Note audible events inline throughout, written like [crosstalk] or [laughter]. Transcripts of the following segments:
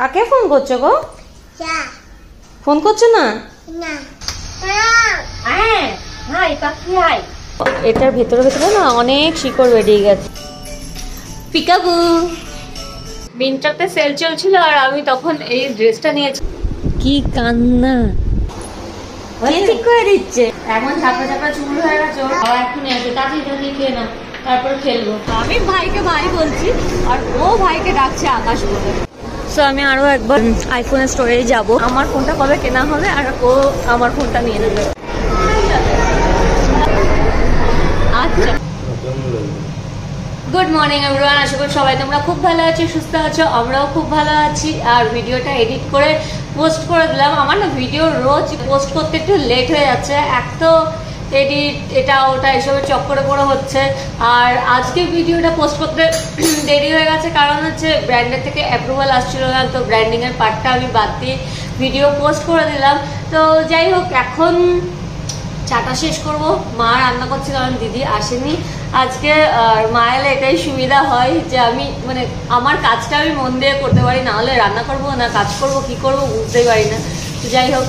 কাকে ফোন করছ গো? ফোন করছ না? না। হ্যাঁ এটার ভেতরে ভেতরে না অনেক শিকড় বেরিয়ে গেছে। পিকাবু। মিন্টাতে সেল চলছিল আর আমি তখন এই ড্রেসটা নিয়েছি। কি কান্না। ঠিক করে দিচ্ছে? চুল হয়ে গেছে। তাড়াতাড়ি তাড়াতাড়ি খেয়ে নাও তারপর খেলব। আমি ভাইকে ভাই বলছি আর ও ভাইকে ডাকছে আকাশ বলে। সো আমি আরও একবার আইফোনের স্টোরে যাব। আমার ফোনটা কবে কেনা হবে আর ও আমার ফোনটা নিয়ে নেবে। আচ্ছা। গুড মর্নিং এভরিওয়ান আশা করি সবাই তোমরা খুব ভালো আছো, সুস্থ আছো, আমরাও খুব ভালো আছি। আর ভিডিওটা এডিট করে পোস্ট করে দিলাম। আমার না ভিডিও রোজ পোস্ট করতে একটু লেট হয়ে যাচ্ছে। এক তো এডিট এটা, ওটা, এসবের চক্করে পড়ে হচ্ছে। আর আজকে ভিডিওটা পোস্ট করতে [clears throat] দেরি হয়ে গেছে, কারণ হচ্ছে ব্র্যান্ডের থেকে অ্যাপ্রুভাল আসছিল না, তো ব্র্যান্ডিংয়ের পার্টটা আমি বাদ দিয়ে ভিডিও পোস্ট করে দিলাম। তো যাই হোক, এখন চাটা শেষ করব, মা রান্না করছে কারণ দিদি আসেনি। আজকে, আর মা এলে এটাই সুবিধা হয় যে আমি মানে আমার কাজটা আমি মন দিয়ে করতে পারি, না হলে রান্না করব না কাজ করব, কি করব বুঝতেই পারি না। তো যাই হোক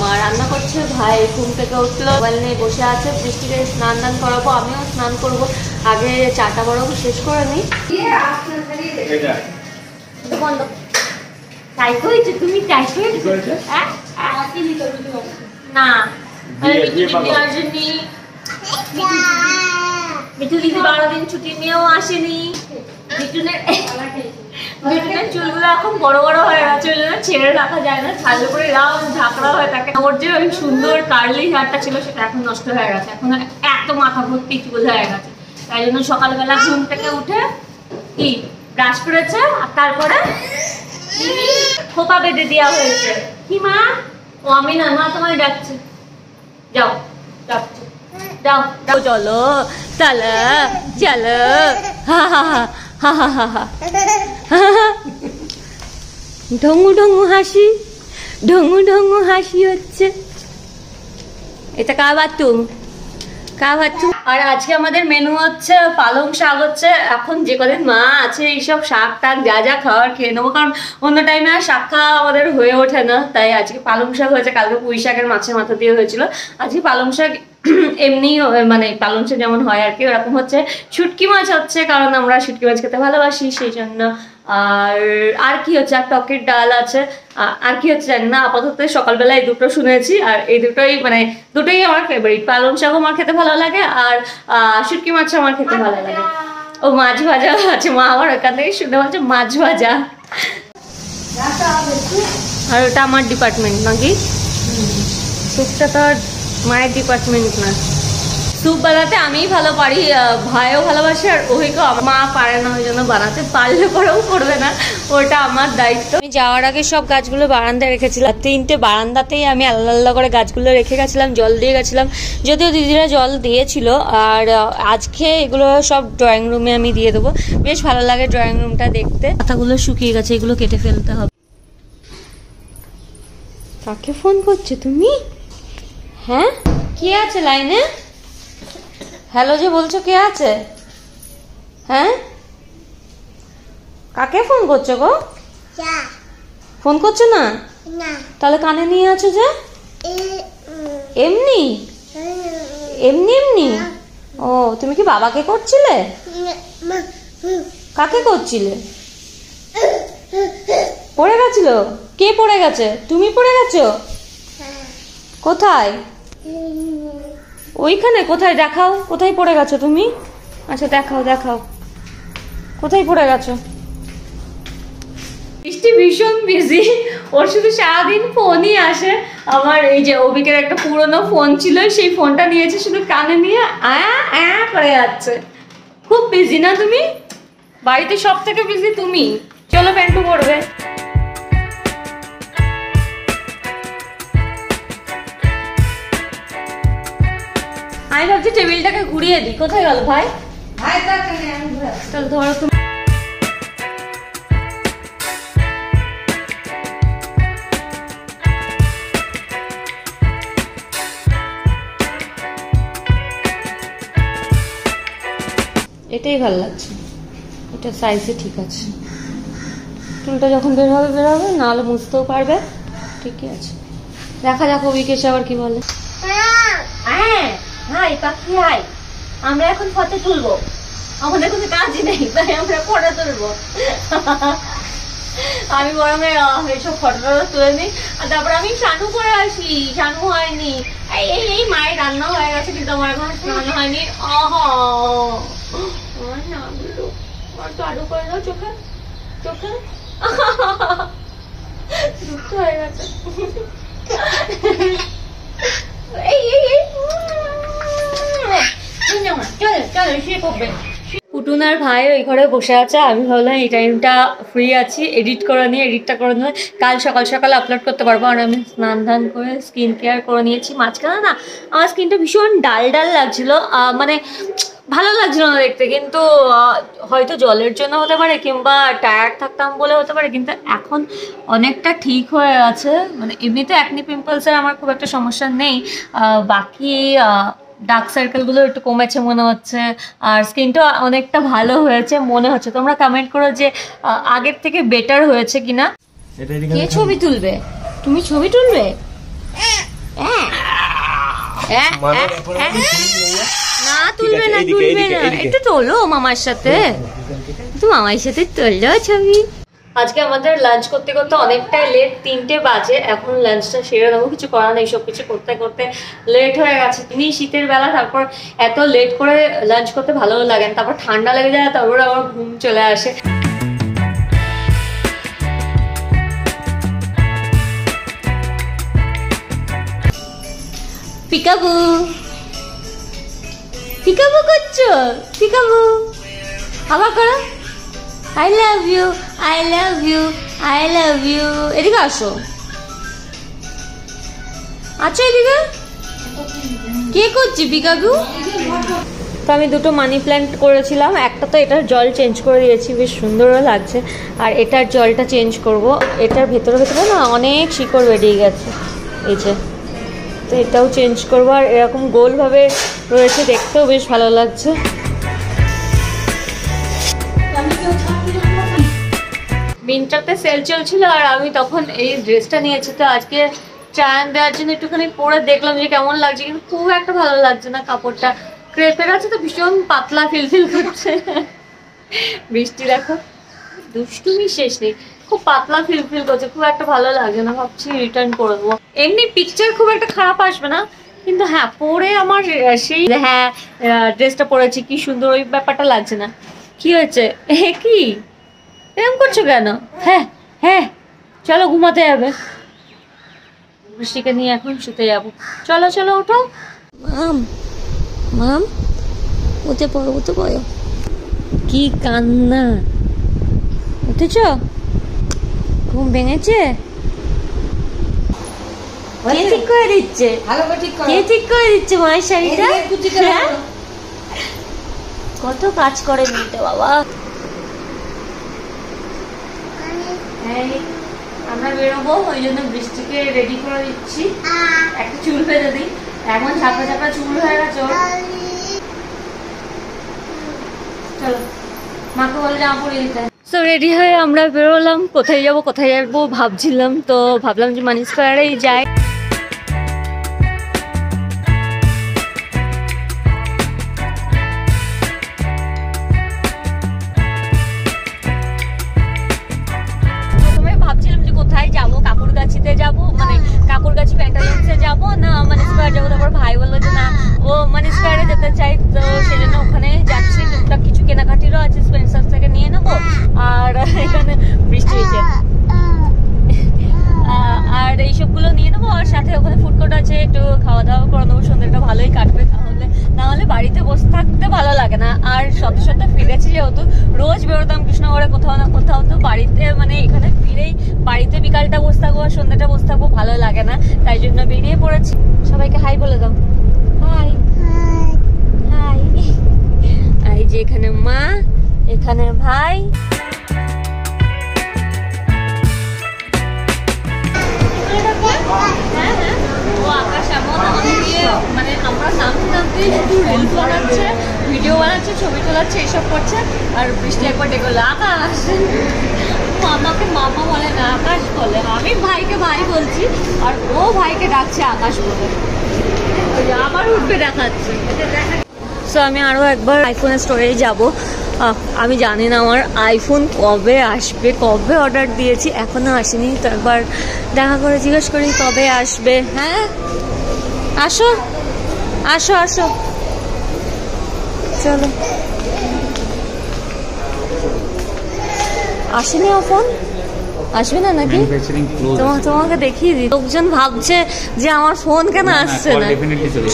মা রান্না করছে ভাই ঘুম থেকে উঠল মোবাইল নিয়ে বসে আছে বৃষ্টিকে স্নান টান করাবো আমিও স্নান করব। আগে চাটা বরং শেষ করে নিই তুমি হ্যাঁ? না। মিঠু দিদি বারো দিন ছুটি নিয়েও আসেনি। মিঠুনের মিঠুনের চুলগুলো এখন বড় বড় হয়ে গেছে, ওই জন্য ছেড়ে রাখা যায় না। ছাড়লে করে ঝাঁকড়া হয়ে থাকে। ওর যে ওই সুন্দর কার্লি হেয়ারটা ছিল, সেটা এখন নষ্ট হয়ে গেছে। এখন এত মাথা ভর্তি চুল হয়ে গেছে। তাই জন্য সকালবেলা ঘুম থেকে উঠে কি ব্রাশ করেছে, আর তারপরে খোপা বেঁধে দেওয়া হয়েছে। কি মা? ও, আমি না, মা তোমায় ডাকছে। যাও ডাকছে যাও, চলো চলো চলো, হা হা হা। [laughs] হা হা হা হা ঢঙ্গু ঢঙ্গু হাসি ঢঙ্গু ঢঙ্গু হাসি হচ্ছে। এটা কা বাথরুম কা বাথরুম আর আজকে আমাদের মেনু হচ্ছে পালং শাক হচ্ছে। এখন যে কদিন মা আছে, এইসব শাক টাক যা যা খাওয়ার খেয়ে নেব। কারণ অন্য টাইমে আর শাক খাওয়া আমাদের হয়ে ওঠে না। তাই আজকে পালং শাক হয়েছে, কালকে পুঁই শাকের মাছের মাথা দিয়ে হয়েছিল। আজকে পালং শাক এমনি মানে পালং শাক যেমন হয় আর কি ওরকম হচ্ছে। শুটকি মাছ হচ্ছে কারণ আমরা শুটকি মাছ খেতে ভালোবাসি সেই জন্য আর আর কি হচ্ছে আর টকের ডাল আছে। আর কি হচ্ছে জানি না আপাতত সকালবেলা এই দুটো শুনেছি আর এই দুটোই মানে দুটোই আমার ফেভারিট পালং শাক আমার খেতে ভালো লাগে আর শুটকি মাছ আমার খেতে ভালো লাগে। ও মাছ ভাজা আছে মা আমার ওখান থেকে শুনে বলছে মাছ ভাজা। আর ওটা আমার ডিপার্টমেন্ট নাকি? স্যুপটা তো মায়ের ডিপার্টমেন্ট না। স্যুপ বানাতে আমিই ভালো পারি ভাইও ভালোবাসে আর ওহিকে মা পারে না ওই জন্য বানাতে পারলে পরেও করবে না ওটা আমার দায়িত্ব। আমি যাওয়ার আগে সব গাছগুলো বারান্দায় রেখেছিলাম। তিনটে বারান্দাতেই আমি আলাদা আলাদা করে গাছগুলো রেখে গেছিলাম জল দিয়ে গেছিলাম। যদিও দিদিরা জল দিয়েছিল আর আজকে এগুলো সব ড্রয়িং রুমে আমি দিয়ে দেবো। বেশ ভালো লাগে ড্রয়িং রুমটা দেখতে। পাতাগুলো শুকিয়ে গেছে এগুলো কেটে ফেলতে হবে। কাকে ফোন করছ তুমি? হ্যাঁ? কে আছে লাইনে? হ্যালো যে বলছো কে আছে? হ্যাঁ? কাকে ফোন করছ গো? ফোন করছ না? তাহলে কানে নিয়ে আছো যে। এমনি? এমনি এমনি? ও তুমি কি বাবাকে করছিলে? কাকে করছিলে? পড়ে গেছিল? কে পড়ে গেছে? তুমি পড়ে গেছো? হ্যাঁ, কোথায়? ওইখানে কোথায় দেখাও? কোথায় পড়ে গেছো তুমি? আচ্ছা দেখাও দেখাও। কোথায় পড়ে গেছো? বৃষ্টি ভীষণ বিজি ওর শুধু সারাদিন ফোনই আসে। আমার এই যে অভিকের একটা পুরনো ফোন ছিল, সেই ফোনটা নিয়েছে শুধু কানে নিয়ে আয়া আয়া করে যাচ্ছে। খুব বিজি না তুমি? বাড়িতে সব থেকে বিজি তুমি। চলো প্যান্টু পড়বে আমি ভাবছি টেবিলটাকে ঘুরিয়ে দিই। কোথায় গেল ভাই? তাহলে ধরো তুমি। এটাই ভালো লাগছে। এটা সাইজে ঠিক আছে। টুলটা যখন বের হবে বের হবে নাহলে মুছতেও পারবে। ঠিকই আছে। দেখা যাক বিকেশ আবার কি বলে। হাই পাখি হাই। আমরা এখন ফটো তুলবো আমাদের কোনো কাজই নেই, তাই আমরা ফটো তুলবো আমি বরং এইসব ফটো টটো তুলে নিই। আর তারপর আমি শানু করে আসি। শানু হয়নি। এই মায়ের রান্না হয়ে গেছে, কিন্তু আমার এখন স্নান হয়নি। আহ আমার নামলো আর চালু করে দাও চোখে। চোখে। এই এই। পড়বে পুটুনার ভাই ওই ঘরে বসে আছে, আমি ভাবলাম এই টাইমটা ফ্রি আছি এডিট করে নিয়ে এডিটটা করে নিয়ে কাল সকাল সকাল আপলোড করতে পারব। আর আমি স্নান ধান করে স্কিন কেয়ার করে নিয়েছি। মাঝখানে না, আমার স্কিনটা ভীষণ ডাল ডাল লাগছিল মানে ভালো লাগছিল না দেখতে, কিন্তু হয়তো জলের জন্য হতে পারে কিংবা টায়ার্ড থাকতাম বলে হতে পারে, কিন্তু এখন অনেকটা ঠিক হয়ে আছে। মানে এমনিতে অ্যাকনি পিম্পলসের আমার খুব একটা সমস্যা নেই। বাকি ডার্ক সার্কেলগুলো একটু কমেছে মনে হচ্ছে আর স্কিনটা অনেকটা ভালো হয়েছে মনে হচ্ছে। তোমরা কমেন্ট করো যে আগের থেকে বেটার হয়েছে কিনা। কে ছবি তুলবে? তুমি ছবি তুলবে? হ্যাঁ। হ্যাঁ, হ্যাঁ, হ্যাঁ। না তুলবে না তুলবে না। একটু তোলো মামার সাথে। তো মামার সাথে তুললো ছবি। আজকে আমাদের লাঞ্চ করতে করতে অনেকটাই লেট তিনটে বাজে। এখন লাঞ্চটা সেরে নেব। কিছু করার নেই, সব কিছু করতে করতে লেট হয়ে গেছে। তিনি শীতের বেলা তারপর এত লেট করে লাঞ্চ করতে ভালো লাগে তারপর ঠান্ডা লেগে যায়, তারপর আবার ঘুম চলে আসে। পিকাবু। পিকাবু করছ? পিকাবু। আবার করো I love you I love you I love you এদিকে আসো। আচ্ছা এদিকে? কে করছি পিকাবু তো আমি দুটো মানি প্ল্যান্ট করেছিলাম। একটা তো এটার জল চেঞ্জ করে দিয়েছি, বেশ সুন্দরও লাগছে। আর এটার জলটা চেঞ্জ করব। এটার ভেতরে ভেতরে না অনেক শিকড় বেরিয়ে গেছে। এই যে, তো এটাও চেঞ্জ করব। আর এরকম গোলভাবে রয়েছে, দেখতেও বেশ ভালো লাগছে। মিন্ট্রাতে সেল চলছিল আর আমি তখন এই ড্রেসটা নিয়েছি। তো আজকে ট্রায়ান দেওয়ার জন্য একটুখানি পরে দেখলাম যে কেমন লাগছে। কিন্তু খুব একটা ভালো লাগছে না কাপড়টা। ক্রেপের আছে তো ভীষণ পাতলা ফিলফিল করছে। বৃষ্টি দেখো। দুষ্টুমি শেষ নেই। খুব পাতলা ফিলফিল করছে। খুব একটা ভালো লাগে না। ভাবছি রিটার্ন করে দেবো এমনি পিকচার খুব একটা খারাপ আসবে না। কিন্তু হ্যাঁ পরে আমার সেই হ্যাঁ ড্রেসটা পরেছি। কি সুন্দর ওই ব্যাপারটা লাগছে না। কি হয়েছে? এ কি? এরকম করছ কেন? হ্যাঁ হ্যাঁ চলো ঘুমাতে যাবে বৃষ্টিকে নিয়ে এখন শুতে যাব। চলো চলো ওঠো। মাম মাম উঠে পড়ো উঠে পড়ো। কি কান্না। উঠেছ? ঘুম ভেঙেছে? কে ঠিক করে দিচ্ছে? কে ঠিক করে দিচ্ছে মায়ের শাড়িটা? হ্যাঁ? কত কাজ করে নিতে বাবা এই, আমরা বেরোবো, ওই জন্য বৃষ্টিকে রেডি করে দিচ্ছি। একটা চুল পেতে দিই। চুল হয়ে গেছে চলো, মাকে বলে জামা পরিয়ে দিতে। সো রেডি হয়ে আমরা বেরোলাম। কোথায় যাব কোথায় যাব ভাবছিলাম, তো ভাবলাম যে মানিস পাড়াই যাই। যাব না মানে স্কোয়ার যাব তারপর ভাই বলল যে না ও মানে স্কোয়ারে যেতে চাই তো সেই জন্য ওখানে যাচ্ছি টুকটাক কিছু কেনাকাটিরও আছে স্পেন্সার থেকে নিয়ে নেব। আর [laughs] এখানে বৃষ্টি হয়েছে। [laughs] আর এইসবগুলো নিয়ে নেব আর সাথে ওখানে ফুড কোর্ট আছে একটু খাওয়া দাওয়া করে নেব সন্ধ্যাটা ভালোই কাটবে তাহলে না হলে বাড়িতে বসে থাকতে সত্যি সত্যি ফিরেছি যেহেতু রোজ বেরোতাম কৃষ্ণনগরে কোথাও না কোথাও তো বাড়িতে মানে এখানে ফিরেই বাড়িতে বিকালটা বসে থাকব আর সন্ধ্যাটা বসে থাকব ভালো লাগে না, তাই জন্য বেরিয়ে পড়েছি। সবাইকে হাই বলে দাও। হাই হাই এই যে এখানে মা, এখানে ভাই। হ্যাঁ হ্যাঁ। দিয়ে মানে আমরা নামতে নামতে রিলস বানাচ্ছে ভিডিও বানাচ্ছে, ছবি তোলাচ্ছে এইসব করছে, আর বৃষ্টি একবার ডেকে আকাশ। ও আমাকে মা মামা বলে না, আকাশ বলে। আমি ভাইকে ভাই বলছি, আর ও ভাইকে ডাকছে, আকাশ বলে। আবার উঠবে দেখাচ্ছে। সো আমি আরও একবার আইফোনের স্টোরে যাব। আমি জানি না আমার আইফোন কবে আসবে, কবে অর্ডার দিয়েছি এখনও আসেনি। তো একবার দেখা করে জিজ্ঞেস করি কবে আসবে। হ্যাঁ? আসো আসো আসো। চলো। আসেনি ফোন আসবে না নাকি? তোমাকে দেখিয়ে দিই। লোকজন ভাবছে যে আমার ফোন কেন আসছে না।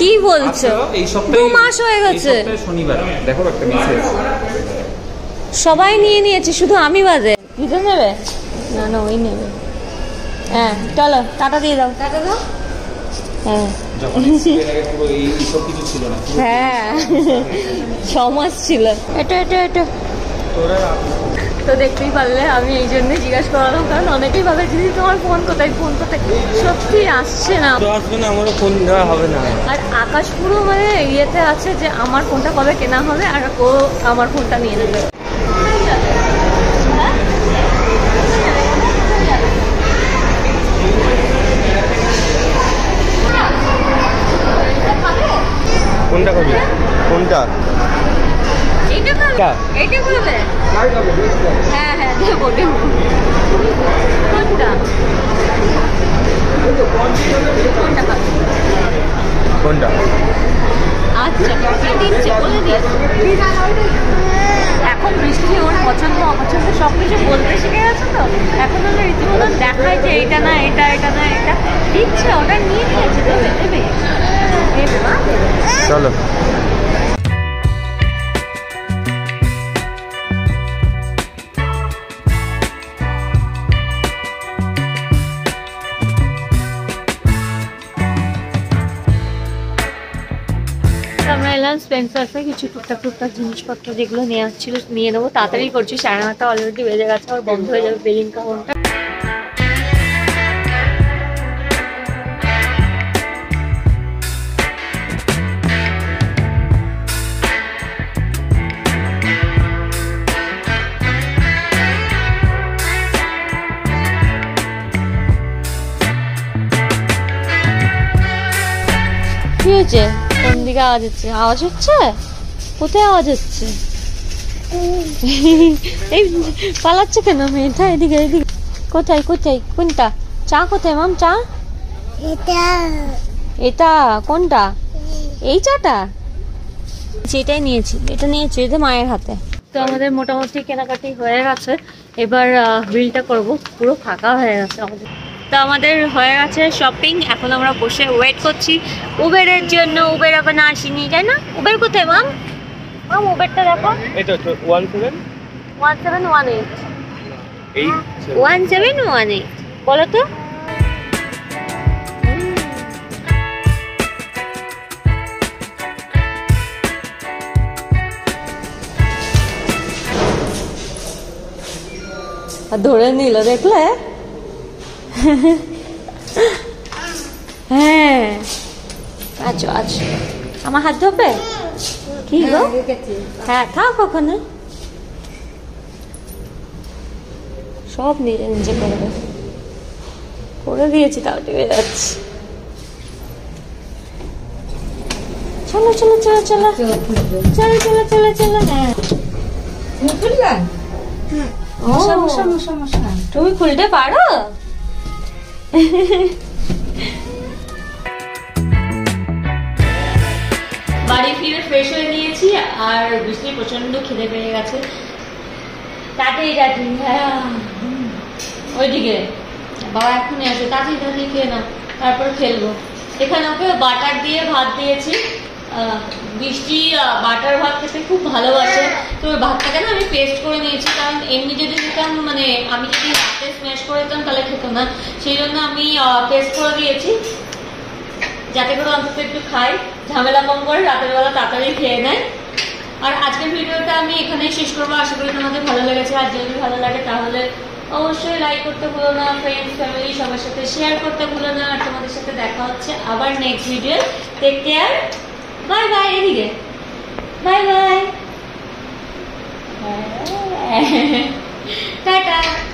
কি বলছো? আচ্ছা, এই সপ্তাহে দু মাস হয়ে গেছে। সবাই নিয়ে নিয়েছে শুধু আমি বাজে। দিতে নেবে? না না ওই নেবে। হ্যাঁ চলো টাটা দিয়ে দাও। টাটা দাও। হ্যাঁ। ছিল হ্যাঁ। ছিল এটা এটা এটা। তো দেখতেই পারলে আমি এই জন্যই জিজ্ঞাসা করালাম কারণ অনেকেই ভাবে দিদি তোমার ফোন কোথায়? ফোন কোথায়? সত্যি আসছে না। তো আসবে না আমারও ফোন দেওয়া হবে না। আর আকাশ পুরো মানে ইয়েতে আছে যে আমার ফোনটা কবে কেনা হবে? আর ও আমার ফোনটা নিয়ে নেবে কোনটা করবি কোনটা এইটা? এইটা খাবে হ্যাঁ হ্যাঁ দেবো দেবো কোনটা? কোনটা আচ্ছা দিচ্ছে বলে দিয়েছে। এখন বৃষ্টি ওর পছন্দ অপছন্দ সব কিছু বলতে শিখে গেছে তো। এখন হলে রীতিমতো দেখায় যে এটা না এটা এটা না এটা দিচ্ছে ওটা নিয়ে নিয়েছে দেবে দেবে। দেবে মা দেবে। চলো। এলাম স্পেন্সার্সে কিছু টুকটাক টুকটাক জিনিসপত্র যেগুলো নেওয়া ছিল নিয়ে নেব। তাড়াতাড়ি করছি, সাড়ে নটা অলরেডি বেজে গেছে আর বন্ধ হয়ে যাবে বেলিং কাউন্টার কি হয়েছে? কোন দিকে আওয়াজ হচ্ছে। আওয়াজ হচ্ছে? কোথায় আওয়াজ হচ্ছে? এই পালাচ্ছে কেন মেয়েটা? এদিকে এদিকে। কোথায় কোথায়? কোনটা? চা কোথায় মাম? চা? এটা। এটা? কোনটা? এই চাটা? সেটাই নিয়েছি। এটা নিয়েছি এটা মায়ের হাতে। তো আমাদের মোটামুটি কেনাকাটি হয়ে গেছে। এবার বিলটা করব। পুরো ফাঁকা হয়ে গেছে আমাদের। তো আমাদের হয়ে গেছে শপিং এখন আমরা বসে ওয়েট করছি উবেরের জন্য উবের এখন আসেনি তাই না? উবের কোথায় মাম মাম উবেরটা দেখো। এই তো one seven one seven one eight one seven one eight বলো তো। আর ধরে নিল দেখলে? হ্যাঁ। আচ্ছা আচ্ছা আমার হাত ধোবে? কি গো? হ্যাঁ থাক ওখানে সব নিজে নিজে করবে। করে দিয়েছি তাও টিভে যাচ্ছি। চলো চলো চলো চলো। চলো চলো চলো চলো হ্যাঁ ও, তুমি খুলতে পারো? বাড়ি ফিরে ফ্রেশ হয়ে নিয়েছি আর বৃষ্টির প্রচণ্ড খিদে পেয়ে গেছে। তাতেই যাচ্ছি ওইদিকে বাবা এখনই আছে তাড়াতাড়ি তাড়াতাড়ি খেয়ে নাও তারপর খেলব। এখানে ওকে বাটার দিয়ে ভাত দিয়েছি। আহ, বৃষ্টি বাটার ভাত খেতে খুব ভালোবাসে। তো ওই ভাতটাকে না আমি পেস্ট করে নিয়েছি, কারণ এমনি যদি দিতাম মানে আমি যদি হাতে স্ম্যাশ করে দিতাম, তাহলে খেতো না। সেই জন্য আমি পেস্ট করে দিয়েছি। যাতে করে অন্তত একটু খাই ঝামেলা কম করে রাতের বেলা তাড়াতাড়ি খেয়ে নেয়। আর আজকের ভিডিওটা আমি এখানেই শেষ করব। আশা করি তোমাদের ভালো লেগেছে। আর যদি ভালো লাগে, তাহলে অবশ্যই লাইক করতে ভুলো না। ফ্রেন্ডস ফ্যামিলি সবার সাথে শেয়ার করতে ভুলো না। আর তোমাদের সাথে দেখা হচ্ছে আবার next video take care Bye bye, Elige. Bye bye. Bye. Tata.